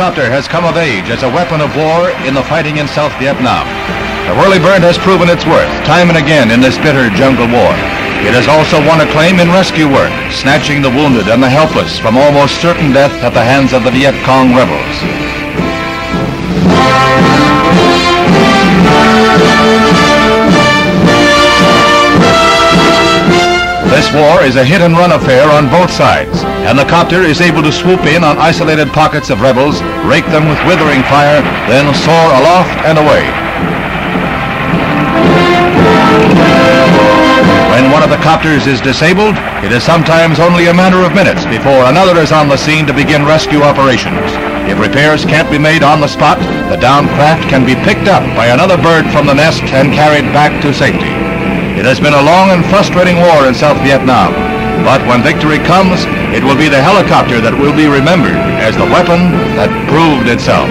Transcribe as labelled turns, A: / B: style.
A: helicopter has come of age as a weapon of war in the fighting in South Vietnam. The Whirlybird has proven its worth time and again in this bitter jungle war. It has also won acclaim in rescue work, snatching the wounded and the helpless from almost certain death at the hands of the Viet Cong rebels. War is a hit and run affair on both sides, and the copter is able to swoop in on isolated pockets of rebels, rake them with withering fire, then soar aloft and away. When one of the copters is disabled, it is sometimes only a matter of minutes before another is on the scene to begin rescue operations. If repairs can't be made on the spot, the downed craft can be picked up by another bird from the nest and carried back to safety. It has been a long and frustrating war in South Vietnam, but when victory comes, it will be the helicopter that will be remembered as the weapon that proved itself.